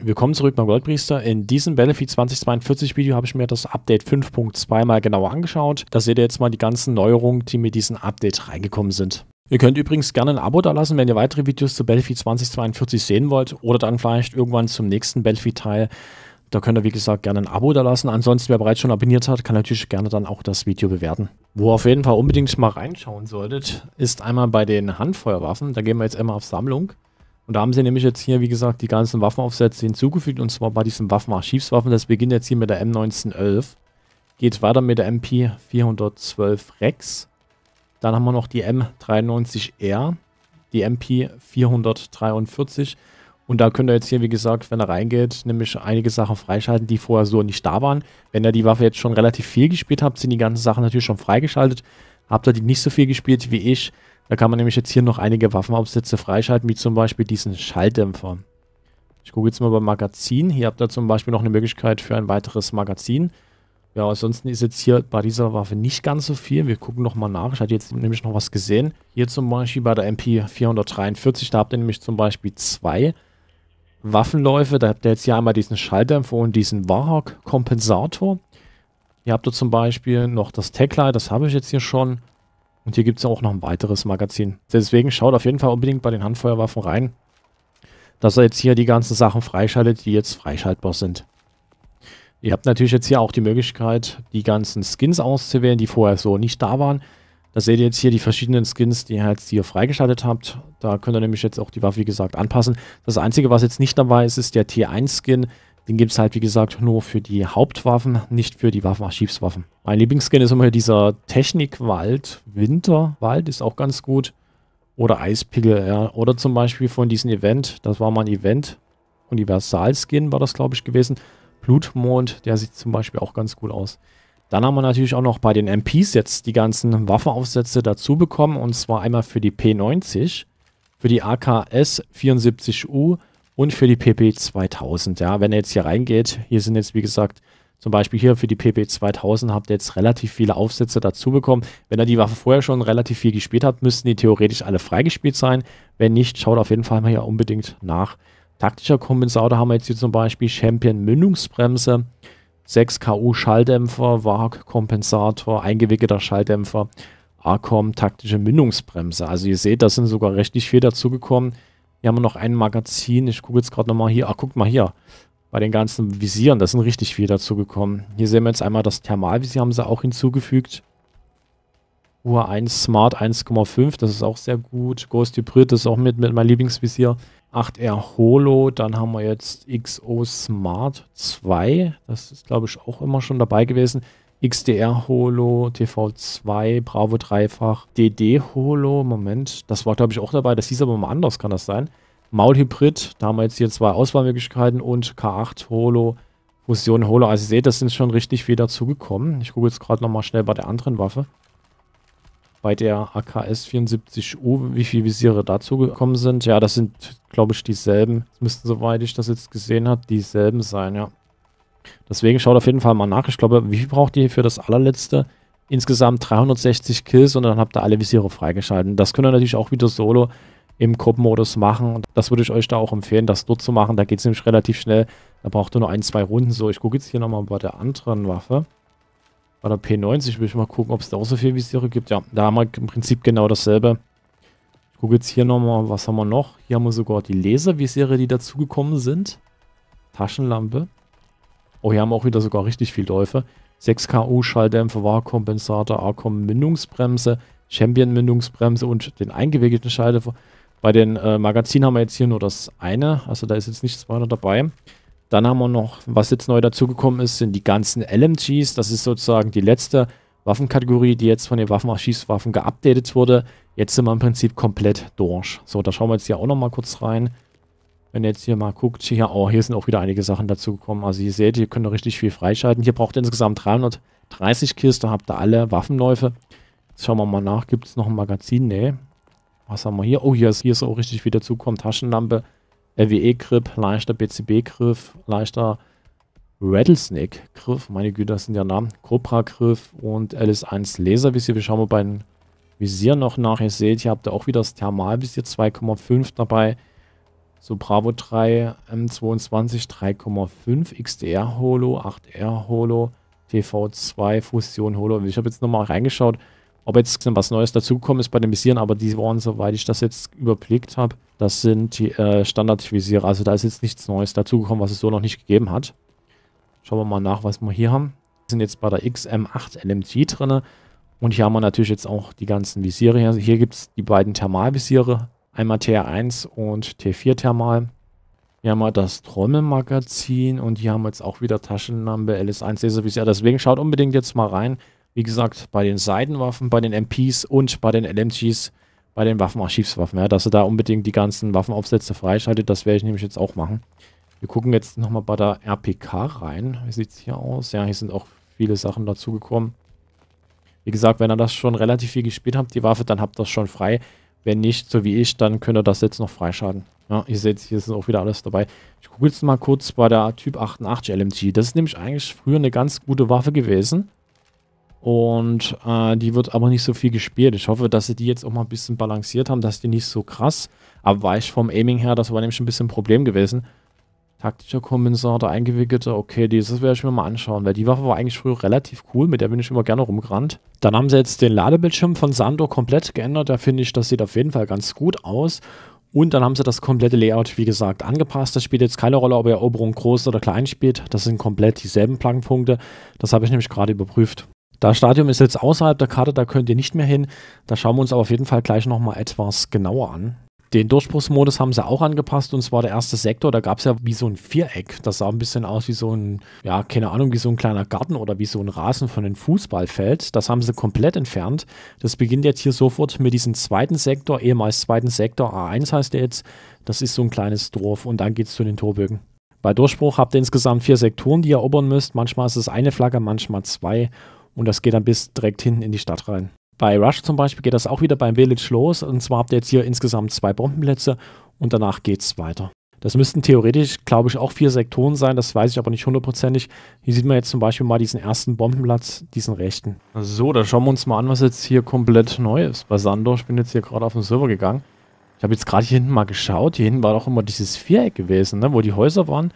Willkommen zurück beim Goldpriester. In diesem Battlefield 2042 Video habe ich mir das Update 5.2 mal genauer angeschaut. Da seht ihr jetzt mal die ganzen Neuerungen, die mit diesem Update reingekommen sind. Ihr könnt übrigens gerne ein Abo da lassen, wenn ihr weitere Videos zu Battlefield 2042 sehen wollt oder dann vielleicht irgendwann zum nächsten Battlefield-Teil. Da könnt ihr, wie gesagt, gerne ein Abo da lassen. Ansonsten, wer bereits schon abonniert hat, kann natürlich gerne dann auch das Video bewerten. Wo ihr auf jeden Fall unbedingt mal reinschauen solltet, ist einmal bei den Handfeuerwaffen. Da gehen wir jetzt einmal auf Sammlung. Und da haben sie nämlich jetzt hier, wie gesagt, die ganzen Waffenaufsätze hinzugefügt. Und zwar bei diesen Waffenarchivswaffen. Das beginnt jetzt hier mit der M1911. Geht weiter mit der MP412 Rex. Dann haben wir noch die M93R. Die MP443. Und da könnt ihr jetzt hier, wie gesagt, wenn er reingeht, nämlich einige Sachen freischalten, die vorher so nicht da waren. Wenn ihr die Waffe jetzt schon relativ viel gespielt habt, sind die ganzen Sachen natürlich schon freigeschaltet. Habt ihr die nicht so viel gespielt wie ich, da kann man nämlich jetzt hier noch einige Waffenaufsätze freischalten, wie zum Beispiel diesen Schalldämpfer. Ich gucke jetzt mal beim Magazin. Hier habt ihr zum Beispiel noch eine Möglichkeit für ein weiteres Magazin. Ja, ansonsten ist jetzt hier bei dieser Waffe nicht ganz so viel. Wir gucken nochmal nach. Ich hatte jetzt nämlich noch was gesehen. Hier zum Beispiel bei der MP443, da habt ihr nämlich zum Beispiel zwei Waffenläufe. Da habt ihr jetzt hier einmal diesen Schalldämpfer und diesen Warhawk-Kompensator. Hier habt ihr zum Beispiel noch das Tagline, das habe ich jetzt hier schon. Und hier gibt es auch noch ein weiteres Magazin. Deswegen schaut auf jeden Fall unbedingt bei den Handfeuerwaffen rein, dass er jetzt hier die ganzen Sachen freischaltet, die jetzt freischaltbar sind. Ihr habt natürlich jetzt hier auch die Möglichkeit, die ganzen Skins auszuwählen, die vorher so nicht da waren. Da seht ihr jetzt hier die verschiedenen Skins, die ihr jetzt hier freigeschaltet habt. Da könnt ihr nämlich jetzt auch die Waffe, wie gesagt, anpassen. Das Einzige, was jetzt nicht dabei ist, ist der T1-Skin. Den gibt es halt, wie gesagt, nur für die Hauptwaffen, nicht für die Waffenarchivswaffen. Mein Lieblingsskin ist immer dieser Technikwald, Winterwald ist auch ganz gut. Oder Eispickel, ja. Oder zum Beispiel von diesem Event, das war mal ein Event, Universal-Skin war das, glaube ich, gewesen. Blutmond, der sieht zum Beispiel auch ganz gut aus. Dann haben wir natürlich auch noch bei den MPs jetzt die ganzen Waffenaufsätze dazu bekommen. Und zwar einmal für die P90, für die AKS 74U und für die PP 2000. Ja, wenn ihr jetzt hier reingeht, hier sind jetzt wie gesagt zum Beispiel hier für die PP 2000 habt ihr jetzt relativ viele Aufsätze dazu bekommen. Wenn ihr die Waffe vorher schon relativ viel gespielt habt, müssten die theoretisch alle freigespielt sein. Wenn nicht, schaut auf jeden Fall mal hier unbedingt nach. Taktischer Kompensator haben wir jetzt hier zum Beispiel Champion Mündungsbremse, 6 KU Schalldämpfer, VAG Kompensator, eingewickelter Schalldämpfer, ACOM taktische Mündungsbremse. Also ihr seht, da sind sogar richtig viel dazugekommen. Hier haben wir noch ein Magazin. Ich gucke jetzt gerade nochmal hier. Ach, guck mal hier. Bei den ganzen Visieren, da sind richtig viel dazu gekommen. Hier sehen wir jetzt einmal das Thermalvisier, haben sie auch hinzugefügt. Uhr 1 Smart 1,5, das ist auch sehr gut. Ghost Hybrid ist auch mit, mit meinem Lieblingsvisier. 8R Holo, dann haben wir jetzt XO Smart 2. Das ist, glaube ich, auch immer schon dabei gewesen. XDR Holo, TV2, Bravo dreifach, DD Holo, Moment, das war glaube ich auch dabei, das hieß aber mal anders, kann das sein? Maulhybrid, da haben wir jetzt hier zwei Auswahlmöglichkeiten und K8 Holo, Fusion Holo, also ihr seht, das sind schon richtig viel dazugekommen. Ich gucke jetzt gerade nochmal schnell bei der anderen Waffe. Bei der AKS 74U, wie viele Visiere dazugekommen sind. Ja, das sind, glaube ich, dieselben. Das müssten, soweit ich das jetzt gesehen habe, dieselben sein, ja. Deswegen schaut auf jeden Fall mal nach. Ich glaube, wie viel braucht ihr für das allerletzte? Insgesamt 360 Kills und dann habt ihr alle Visiere freigeschalten. Das könnt ihr natürlich auch wieder solo im Gruppenmodus machen. Das würde ich euch da auch empfehlen, das dort zu machen. Da geht es nämlich relativ schnell. Da braucht ihr nur ein, zwei Runden. So, ich gucke jetzt hier nochmal bei der anderen Waffe. Bei der P90 will ich mal gucken, ob es da auch so viele Visiere gibt. Ja, da haben wir im Prinzip genau dasselbe. Ich gucke jetzt hier nochmal, was haben wir noch? Hier haben wir sogar die Laservisiere, die dazugekommen sind. Taschenlampe. Oh, hier haben wir auch wieder sogar richtig viel Läufe. 6 KU, Schalldämpfer, Wahrkompensator, ACOM Mündungsbremse, Champion Mündungsbremse und den eingewickelten Schalldämpfer. Bei den äh, Magazinen haben wir jetzt hier nur das eine, also da ist jetzt nichts weiter dabei. Dann haben wir noch, was jetzt neu dazugekommen ist, sind die ganzen LMGs. Das ist sozusagen die letzte Waffenkategorie, die jetzt von den Waffenarchivswaffen geupdatet wurde. Jetzt sind wir im Prinzip komplett durch. So, da schauen wir jetzt hier auch nochmal kurz rein. Wenn ihr jetzt hier mal guckt, hier, oh, hier sind auch wieder einige Sachen dazu gekommen. Also ihr seht, ihr könnt noch richtig viel freischalten. Hier braucht ihr insgesamt 330 Kisten, habt ihr alle Waffenläufe. Jetzt schauen wir mal nach, gibt es noch ein Magazin? Nee. Was haben wir hier? Oh, hier ist, hier ist auch richtig viel dazugekommen. Taschenlampe, RWE-Grip, leichter BCB-Griff, leichter Rattlesnake-Griff. Meine Güte, das sind ja Namen. Cobra-Griff und LS1 Laservisier. Wir schauen mal bei den Visier noch nach. Ihr seht, hier habt ihr auch wieder das Thermalvisier 2,5 dabei. So Bravo 3 M22 3,5 XDR Holo, 8R Holo, TV2 Fusion Holo. Ich habe jetzt nochmal reingeschaut, ob jetzt was Neues dazugekommen ist bei den Visieren, aber die waren, soweit ich das jetzt überblickt habe, das sind die äh, Standardvisiere. Also da ist jetzt nichts Neues dazugekommen, was es so noch nicht gegeben hat. Schauen wir mal nach, was wir hier haben. Wir sind jetzt bei der XM8 LMG drin. Und hier haben wir natürlich jetzt auch die ganzen Visiere. Hier, hier gibt es die beiden Thermalvisiere. Einmal TR1 und T4 Thermal. Hier haben wir das Trommelmagazin und hier haben wir jetzt auch wieder Taschenlampe LS1 Laservisier. Deswegen schaut unbedingt jetzt mal rein. Wie gesagt, bei den Seitenwaffen, bei den MPs und bei den LMGs, bei den Waffenarchivswaffen, ja, dass ihr da unbedingt die ganzen Waffenaufsätze freischaltet. Das werde ich nämlich jetzt auch machen. Wir gucken jetzt nochmal bei der RPK rein. Wie sieht es hier aus? Ja, hier sind auch viele Sachen dazugekommen. Wie gesagt, wenn ihr das schon relativ viel gespielt habt, die Waffe, dann habt ihr das schon frei. Wenn nicht, so wie ich, dann könnt ihr das jetzt noch freischalten. Ja, ihr seht, hier ist auch wieder alles dabei. Ich gucke jetzt mal kurz bei der Typ 88 LMG. Das ist nämlich eigentlich früher eine ganz gute Waffe gewesen. Und äh, die wird aber nicht so viel gespielt. Ich hoffe, dass sie die jetzt auch mal ein bisschen balanciert haben, dass die nicht so krass abweicht vom Aiming her. Das war nämlich ein bisschen ein Problem gewesen. Taktischer Kompensator, eingewickelter, okay, dieses werde ich mir mal anschauen, weil die Waffe war eigentlich früher relativ cool, mit der bin ich immer gerne rumgerannt. Dann haben sie jetzt den Ladebildschirm von Sandor komplett geändert, da finde ich, das sieht auf jeden Fall ganz gut aus. Und dann haben sie das komplette Layout, wie gesagt, angepasst. Das spielt jetzt keine Rolle, ob ihr Eroberung groß oder klein spielt. Das sind komplett dieselben Plankenpunkte. Das habe ich nämlich gerade überprüft. Das Stadium ist jetzt außerhalb der Karte, da könnt ihr nicht mehr hin. Da schauen wir uns aber auf jeden Fall gleich nochmal etwas genauer an. Den Durchbruchsmodus haben sie auch angepasst und zwar der erste Sektor, da gab es ja wie so ein Viereck. Das sah ein bisschen aus wie so ein, ja, keine Ahnung, wie so ein kleiner Garten oder wie so ein Rasen von einem Fußballfeld. Das haben sie komplett entfernt. Das beginnt jetzt hier sofort mit diesem zweiten Sektor, ehemals zweiten Sektor, A1 heißt der jetzt. Das ist so ein kleines Dorf und dann geht es zu den Torbögen. Bei Durchbruch habt ihr insgesamt vier Sektoren, die ihr erobern müsst. Manchmal ist es eine Flagge, manchmal zwei und das geht dann bis direkt hinten in die Stadt rein. Bei Rush zum Beispiel geht das auch wieder beim Village los. Und zwar habt ihr jetzt hier insgesamt zwei Bombenplätze und danach geht es weiter. Das müssten theoretisch, glaube ich, auch vier Sektoren sein. Das weiß ich aber nicht hundertprozentig. Hier sieht man jetzt zum Beispiel mal diesen ersten Bombenplatz, diesen rechten. So, da schauen wir uns mal an, was jetzt hier komplett neu ist. Bei Sandor, ich bin jetzt hier gerade auf den Server gegangen. Ich habe jetzt gerade hier hinten mal geschaut. Hier hinten war doch immer dieses Viereck gewesen, ne, wo die Häuser waren.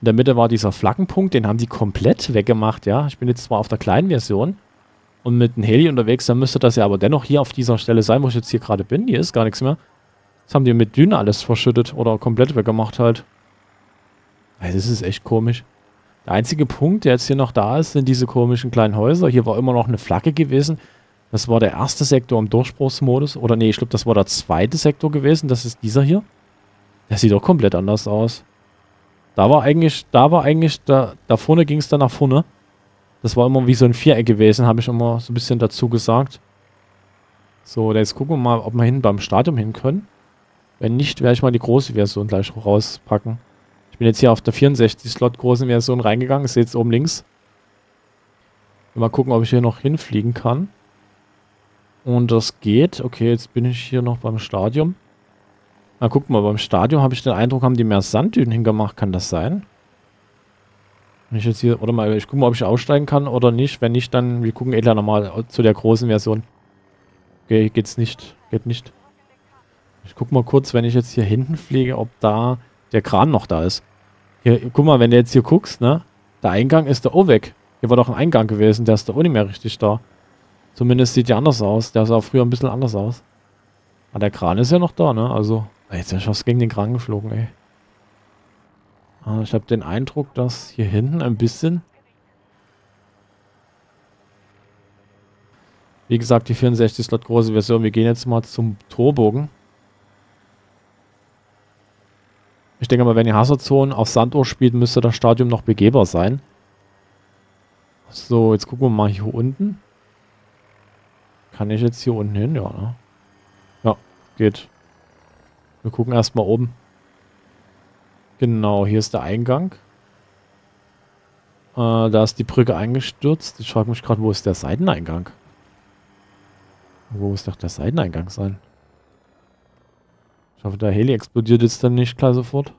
In der Mitte war dieser Flaggenpunkt, den haben die komplett weggemacht, ja. Ich bin jetzt zwar auf der kleinen Version, und mit einem Heli unterwegs, dann müsste das ja aber dennoch hier auf dieser Stelle sein, wo ich jetzt hier gerade bin. Hier ist gar nichts mehr. Das haben die mit Düne alles verschüttet oder komplett weggemacht halt. Also das ist echt komisch. Der einzige Punkt, der jetzt hier noch da ist, sind diese komischen kleinen Häuser. Hier war immer noch eine Flagge gewesen. Das war der erste Sektor im Durchbruchsmodus. Oder nee, ich glaube, das war der zweite Sektor gewesen. Das ist dieser hier. Der sieht doch komplett anders aus. Da war eigentlich, da war eigentlich, da, da vorne ging es dann nach vorne. Das war immer wie so ein Viereck gewesen, habe ich immer so ein bisschen dazu gesagt. So, jetzt gucken wir mal, ob wir hinten beim Stadion hin können. Wenn nicht, werde ich mal die große Version gleich rauspacken. Ich bin jetzt hier auf der 64-Slot großen Version reingegangen. Seht jetzt oben links. Mal gucken, ob ich hier noch hinfliegen kann. Und das geht. Okay, jetzt bin ich hier noch beim Stadion. Na, guck mal, beim Stadion habe ich den Eindruck, haben die mehr Sanddünen hingemacht. Kann das sein? Wenn ich jetzt hier, oder mal, ich gucke mal, ob ich aussteigen kann oder nicht. Wenn nicht, dann, wir gucken Edler nochmal zu der großen Version. Okay, geht's nicht. Geht nicht. Ich guck mal kurz, wenn ich jetzt hier hinten fliege, ob da der Kran noch da ist. Hier, guck mal, wenn du jetzt hier guckst, ne? Der Eingang ist da auch weg. Hier war doch ein Eingang gewesen, der ist da auch nicht mehr richtig da. Zumindest sieht der anders aus. Der sah früher ein bisschen anders aus. Aber der Kran ist ja noch da, ne? Also, jetzt ist fast gegen den Kran geflogen, ey. Ah, ich habe den Eindruck, dass hier hinten ein bisschen... Wie gesagt, die 64 Slot große Version. Wir gehen jetzt mal zum Torbogen. Ich denke mal, wenn ihr Hazard auf Sanduhr spielt, müsste das Stadion noch begehbar sein. So, jetzt gucken wir mal hier unten. Kann ich jetzt hier unten hin? Ja, ne? Ja, geht. Wir gucken erstmal oben. Genau, hier ist der Eingang. Äh, da ist die Brücke eingestürzt. Ich frage mich gerade, wo ist der Seiteneingang? Wo muss doch der Seiteneingang sein? Ich hoffe, der Heli explodiert jetzt dann nicht gleich sofort.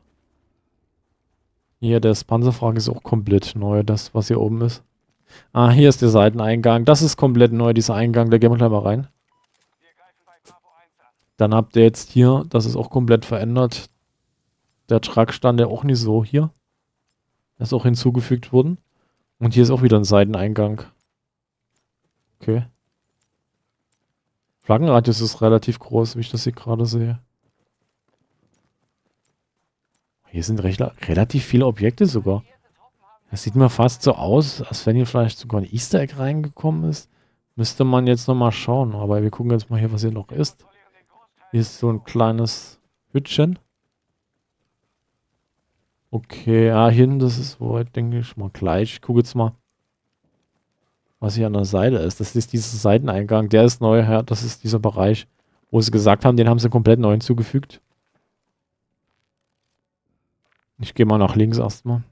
Hier, das Panzerfrage ist auch komplett neu, das, was hier oben ist. Ah, hier ist der Seiteneingang. Das ist komplett neu, dieser Eingang. Da gehen wir gleich mal rein. Dann habt ihr jetzt hier, das ist auch komplett verändert, der Truck stand ja auch nicht so hier. Der ist auch hinzugefügt worden. Und hier ist auch wieder ein Seiteneingang. Okay. Flaggenradius ist relativ groß, wie ich das hier gerade sehe. Hier sind recht, relativ viele Objekte sogar. Das sieht mir fast so aus, als wenn hier vielleicht sogar ein Easter Egg reingekommen ist. Müsste man jetzt nochmal schauen. Aber wir gucken jetzt mal hier, was hier noch ist. Hier ist so ein kleines Hütchen. Okay, ja, hinten, das ist wohl, denke ich, mal gleich. Ich gucke jetzt mal, was hier an der Seite ist. Das ist dieser Seiteneingang. Der ist neu, ja, das ist dieser Bereich, wo sie gesagt haben, den haben sie komplett neu hinzugefügt. Ich gehe mal nach links erstmal.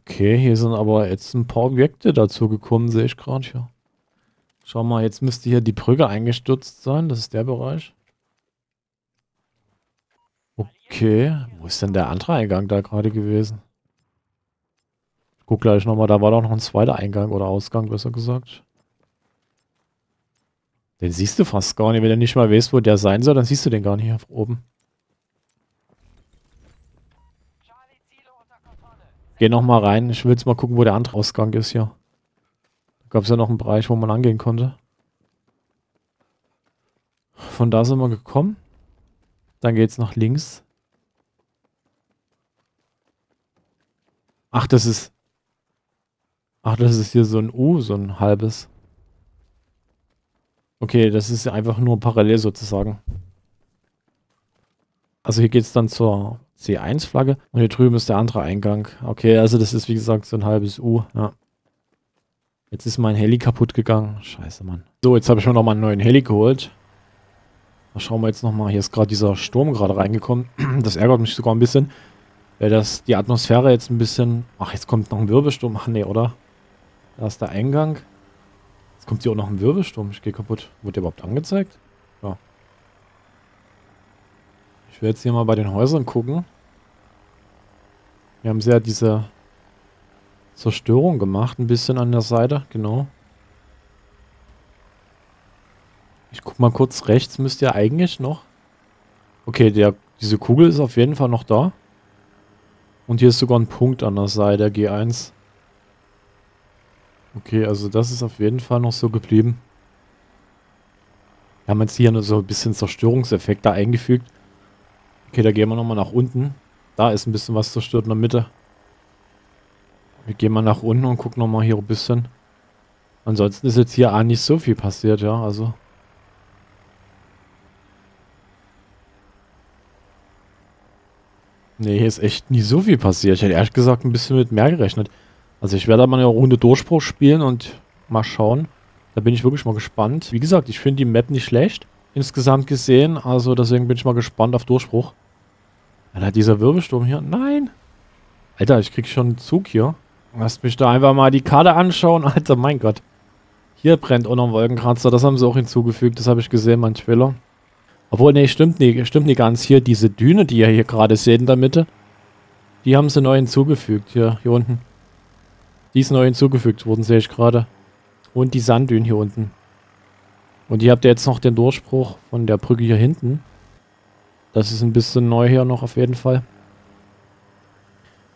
Okay, hier sind aber jetzt ein paar Objekte dazu gekommen, sehe ich gerade hier. Schau mal, jetzt müsste hier die Brücke eingestürzt sein. Das ist der Bereich. Okay, wo ist denn der andere Eingang da gerade gewesen? Ich guck gleich nochmal, da war doch noch ein zweiter Eingang oder Ausgang, besser gesagt. Den siehst du fast gar nicht. Wenn du nicht mal weißt, wo der sein soll, dann siehst du den gar nicht hier oben. Geh noch mal rein. Ich will jetzt mal gucken, wo der andere Ausgang ist hier. Gab es ja noch einen Bereich, wo man angehen konnte. Von da sind wir gekommen. Dann geht es nach links. Ach, das ist... Ach, das ist hier so ein U, so ein halbes. Okay, das ist einfach nur parallel sozusagen. Also hier geht es dann zur C1-Flagge. Und hier drüben ist der andere Eingang. Okay, also das ist wie gesagt so ein halbes U. Ja. Jetzt ist mein Heli kaputt gegangen. Scheiße, Mann. So, jetzt habe ich mir nochmal einen neuen Heli geholt. Da schauen wir jetzt nochmal. Hier ist gerade dieser Sturm gerade reingekommen. Das ärgert mich sogar ein bisschen. Weil das die Atmosphäre jetzt ein bisschen... Ach, jetzt kommt noch ein Wirbelsturm. Ach nee, oder? Da ist der Eingang. Jetzt kommt hier auch noch ein Wirbelsturm. Ich gehe kaputt. Wurde der überhaupt angezeigt? Ja. Ich will jetzt hier mal bei den Häusern gucken. Wir haben sehr diese Zerstörung gemacht, ein bisschen an der Seite, genau. Ich guck mal kurz rechts, müsste ja eigentlich noch... Okay, der, diese Kugel ist auf jeden Fall noch da. Und hier ist sogar ein Punkt an der Seite, G1. Okay, also das ist auf jeden Fall noch so geblieben. Wir haben jetzt hier so ein bisschen Zerstörungseffekt da eingefügt. Okay, da gehen wir nochmal nach unten. Da ist ein bisschen was zerstört in der Mitte. Wir gehen mal nach unten und gucken nochmal hier ein bisschen. Ansonsten ist jetzt hier auch nicht so viel passiert, ja, also. Nee, hier ist echt nie so viel passiert. Ich hätte ehrlich gesagt ein bisschen mit mehr gerechnet. Also ich werde mal eine Runde Durchbruch spielen und mal schauen. Da bin ich wirklich mal gespannt. Wie gesagt, ich finde die Map nicht schlecht. Insgesamt gesehen. Also deswegen bin ich mal gespannt auf Durchbruch. Alter, dieser Wirbelsturm hier. Nein. Alter, ich krieg schon einen Zug hier. Lasst mich da einfach mal die Karte anschauen. Alter, mein Gott. Hier brennt auch noch ein Wolkenkratzer. Das haben sie auch hinzugefügt. Das habe ich gesehen, mein Trailer. Obwohl, nee, stimmt nicht, stimmt nicht ganz. Hier, diese Düne, die ihr hier gerade seht in der Mitte. Die haben sie neu hinzugefügt. Hier, hier unten. Die ist neu hinzugefügt worden, sehe ich gerade. Und die Sanddünen hier unten. Und hier habt ihr jetzt noch den Durchbruch von der Brücke hier hinten. Das ist ein bisschen neu hier noch auf jeden Fall.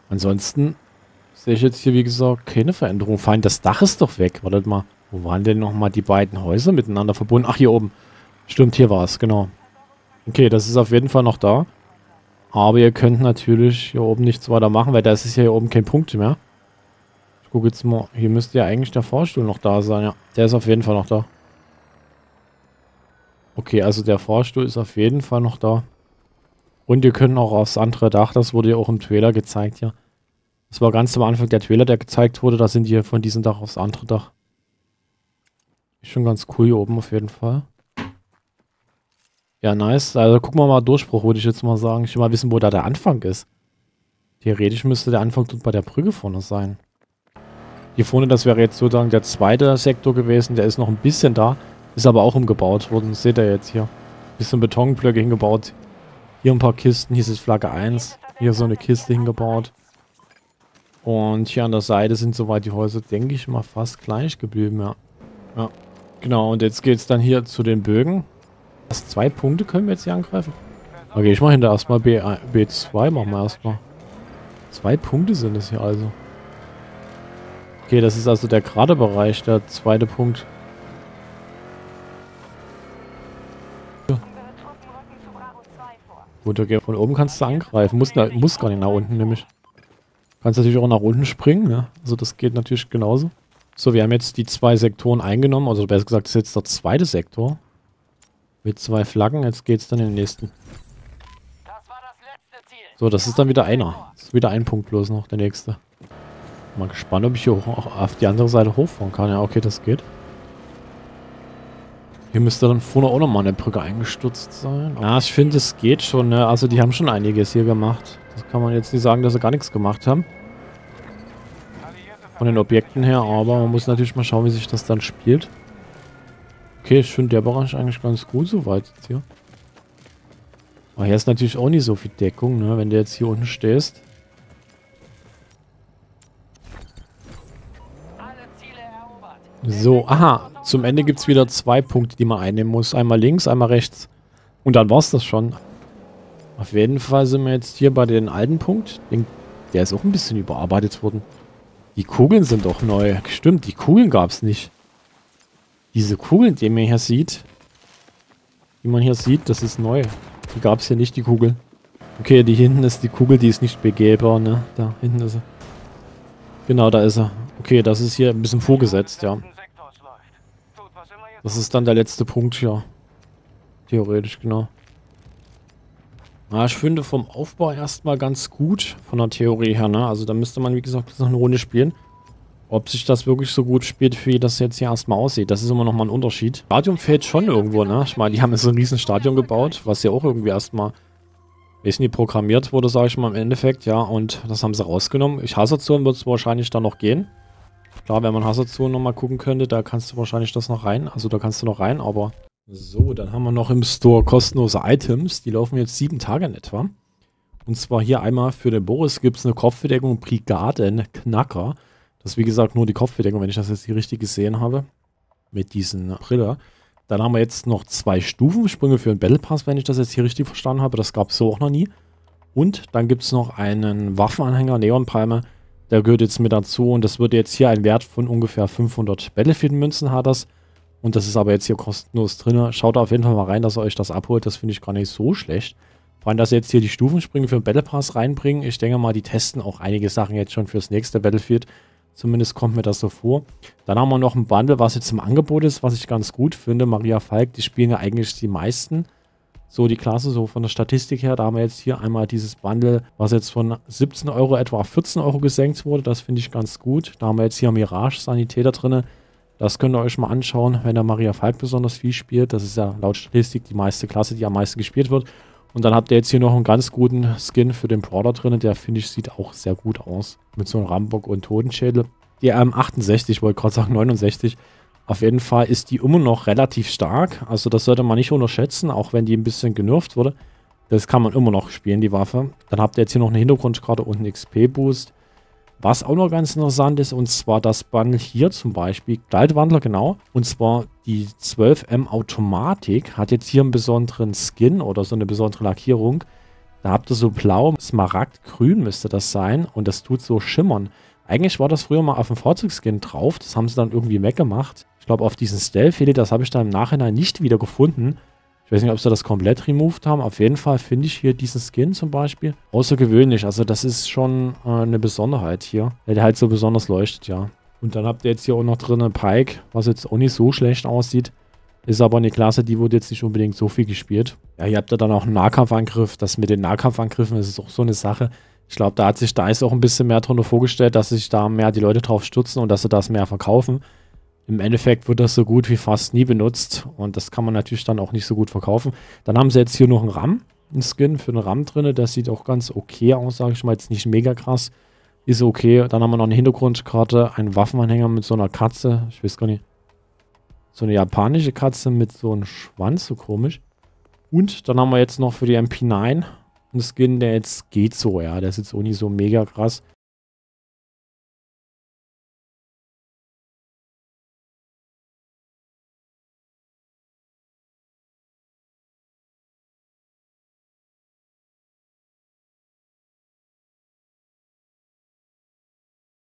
Ansonsten sehe ich jetzt hier, wie gesagt, keine Veränderung. Vor allem das Dach ist doch weg. Wartet mal. Wo waren denn nochmal die beiden Häuser miteinander verbunden? Ach, hier oben. Stimmt, hier war es, genau. Okay, das ist auf jeden Fall noch da. Aber ihr könnt natürlich hier oben nichts weiter machen, weil da ist ja hier oben kein Punkt mehr. Ich gucke jetzt mal. Hier müsste ja eigentlich der Fahrstuhl noch da sein. Ja, der ist auf jeden Fall noch da. Okay, also der Fahrstuhl ist auf jeden Fall noch da. Und ihr könnt auch aufs andere Dach, das wurde ja auch im Trailer gezeigt hier. Das war ganz am Anfang der Trailer, der gezeigt wurde, da sind die von diesem Dach aufs andere Dach. Ist schon ganz cool hier oben auf jeden Fall. Ja, nice. Also gucken wir mal Durchbruch, würde ich jetzt mal sagen. Ich will mal wissen, wo da der Anfang ist. Theoretisch müsste der Anfang dort bei der Brücke vorne sein. Hier vorne, das wäre jetzt sozusagen der zweite Sektor gewesen. Der ist noch ein bisschen da. Ist aber auch umgebaut worden. Das seht ihr jetzt hier. Bisschen Betonblöcke hingebaut. Hier ein paar Kisten, hier ist Flagge 1. Hier so eine Kiste hingebaut. Und hier an der Seite sind soweit die Häuser, denke ich mal, fast gleich geblieben, ja. Ja. Genau, und jetzt geht es dann hier zu den Bögen. Was, zwei Punkte können wir jetzt hier angreifen? Okay, ich mache hinter erstmal B, B2, machen wir erstmal. Zwei Punkte sind es hier also. Okay, das ist also der gerade Bereich, der zweite Punkt. Ja. Gut, okay, von oben kannst du angreifen. Muss, muss gar nicht nach unten nämlich. Kannst natürlich auch nach unten springen, ne? Also das geht natürlich genauso. So, wir haben jetzt die zwei Sektoren eingenommen. Also besser gesagt, das ist jetzt der zweite Sektor. Mit zwei Flaggen. Jetzt geht es dann in den nächsten. So, das ist dann wieder einer. Das ist wieder ein Punkt bloß noch, der nächste. Mal gespannt, ob ich hier auch auf die andere Seite hochfahren kann. Ja, okay, das geht. Hier müsste dann vorne auch nochmal eine Brücke eingestürzt sein. Ja, ich finde, es geht schon. Ne? Also die haben schon einiges hier gemacht. Das kann man jetzt nicht sagen, dass sie gar nichts gemacht haben. Von den Objekten her, aber man muss natürlich mal schauen, wie sich das dann spielt. Okay, ich finde der Bereich eigentlich ganz gut soweit jetzt hier. Aber hier ist natürlich auch nicht so viel Deckung, ne? Wenn du jetzt hier unten stehst. So, aha. Zum Ende gibt es wieder zwei Punkte, die man einnehmen muss. Einmal links, einmal rechts. Und dann war es das schon. Auf jeden Fall sind wir jetzt hier bei den alten Punkt. Der ist auch ein bisschen überarbeitet worden. Die Kugeln sind doch neu. Stimmt, die Kugeln gab es nicht. Diese Kugeln, die man hier sieht, die man hier sieht, das ist neu. Die gab es hier nicht, die Kugel. Okay, die hinten ist die Kugel, die ist nicht begehbar, ne? Da hinten ist sie. Genau, da ist er. Okay, das ist hier ein bisschen vorgesetzt, ja. Das ist dann der letzte Punkt, ja. Theoretisch, genau. Na, ich finde vom Aufbau erstmal ganz gut, von der Theorie her, ne? Also da müsste man, wie gesagt, noch eine Runde spielen. Ob sich das wirklich so gut spielt, wie das jetzt hier erstmal aussieht, das ist immer nochmal ein Unterschied. Stadion fehlt schon irgendwo, ne? Ich meine, die haben jetzt so ein riesen Stadion gebaut, was ja auch irgendwie erstmal, weiß nicht, programmiert wurde, sage ich mal im Endeffekt, ja. Und das haben sie rausgenommen. Ich Hazard-Zone wird es wahrscheinlich dann noch gehen. Klar, wenn man Hazard-Zone nochmal gucken könnte, da kannst du wahrscheinlich das noch rein. Also da kannst du noch rein, aber so, dann haben wir noch im Store kostenlose Items. Die laufen jetzt sieben Tage in etwa. Und zwar hier einmal für den Boris gibt es eine Kopfbedeckung Brigaden Knacker. Das ist wie gesagt nur die Kopfbedeckung, wenn ich das jetzt hier richtig gesehen habe. Mit diesen Brille. Dann haben wir jetzt noch zwei Stufensprünge für den Battle Pass, wenn ich das jetzt hier richtig verstanden habe. Das gab es so auch noch nie. Und dann gibt es noch einen Waffenanhänger, Neonpalme. Der gehört jetzt mit dazu und das wird jetzt hier ein Wert von ungefähr 500 Battlefield-Münzen hat das. Und das ist aber jetzt hier kostenlos drin. Schaut auf jeden Fall mal rein, dass ihr euch das abholt. Das finde ich gar nicht so schlecht. Vor allem, dass sie jetzt hier die Stufensprünge für den Battle Pass reinbringen. Ich denke mal, die testen auch einige Sachen jetzt schon fürs nächste Battlefield. Zumindest kommt mir das so vor. Dann haben wir noch ein Bundle, was jetzt im Angebot ist, was ich ganz gut finde. Maria Falk, die spielen ja eigentlich die meisten. So die Klasse, so von der Statistik her. Da haben wir jetzt hier einmal dieses Bundle, was jetzt von 17 Euro etwa auf 14 Euro gesenkt wurde. Das finde ich ganz gut. Da haben wir jetzt hier Mirage Sanitäter drin. Das könnt ihr euch mal anschauen, wenn der Maria Falk besonders viel spielt. Das ist ja laut Statistik die meiste Klasse, die am meisten gespielt wird. Und dann habt ihr jetzt hier noch einen ganz guten Skin für den Brawler drin. Der, finde ich, sieht auch sehr gut aus. Mit so einem Rambock und Totenschädel. Die RM68, ich wollte gerade sagen 69. Auf jeden Fall ist die immer noch relativ stark. Also das sollte man nicht unterschätzen, auch wenn die ein bisschen genervt wurde. Das kann man immer noch spielen, die Waffe. Dann habt ihr jetzt hier noch eine Hintergrundkarte und einen XP-Boost. Was auch noch ganz interessant ist, und zwar das Bundle hier zum Beispiel, Gleitwandler, genau. Und zwar die 12M Automatik hat jetzt hier einen besonderen Skin oder so eine besondere Lackierung. Da habt ihr so blau, smaragdgrün müsste das sein und das tut so schimmern. Eigentlich war das früher mal auf dem Fahrzeugskin drauf, das haben sie dann irgendwie weggemacht. Ich glaube auf diesen Stealth, das habe ich dann im Nachhinein nicht wieder gefunden. Ich weiß nicht, ob sie das komplett removed haben. Auf jeden Fall finde ich hier diesen Skin zum Beispiel außergewöhnlich. Also das ist schon äh, eine Besonderheit hier. Der halt so besonders leuchtet, ja. Und dann habt ihr jetzt hier auch noch drin Pike, was jetzt auch nicht so schlecht aussieht. Ist aber eine Klasse, die wurde jetzt nicht unbedingt so viel gespielt. Ja, hier habt ihr dann auch einen Nahkampfangriff. Das mit den Nahkampfangriffen ist auch so eine Sache. Ich glaube, da hat sich DICE auch ein bisschen mehr drunter vorgestellt, dass sich da mehr die Leute drauf stützen und dass sie das mehr verkaufen. Im Endeffekt wird das so gut wie fast nie benutzt und das kann man natürlich dann auch nicht so gut verkaufen. Dann haben sie jetzt hier noch einen RAM, einen Skin für einen RAM drin. Das sieht auch ganz okay aus, sage ich mal. Jetzt nicht mega krass. Ist okay. Dann haben wir noch eine Hintergrundkarte, einen Waffenanhänger mit so einer Katze. Ich weiß gar nicht. So eine japanische Katze mit so einem Schwanz, so komisch. Und dann haben wir jetzt noch für die MP9 einen Skin, der jetzt geht so, ja. Der ist jetzt auch nicht so mega krass.